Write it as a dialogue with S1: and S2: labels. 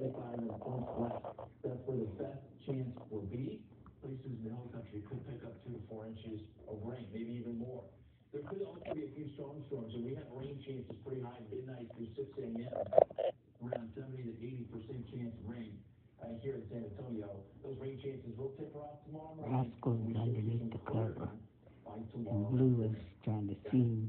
S1: left. That's where the best chance will be. Places in the hill country could pick up two to four inches of rain, maybe even more. There could also be a few storm storms, and we have rain chances pretty high midnight through six AM. Around seventy to eighty percent chance of rain, uh, here in San Antonio. Those rain chances will taper off tomorrow morning.
S2: Rascal's
S1: We should see
S2: underneath the cover. And. Blu is trying to see,